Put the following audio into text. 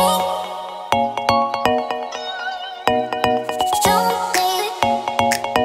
Oh.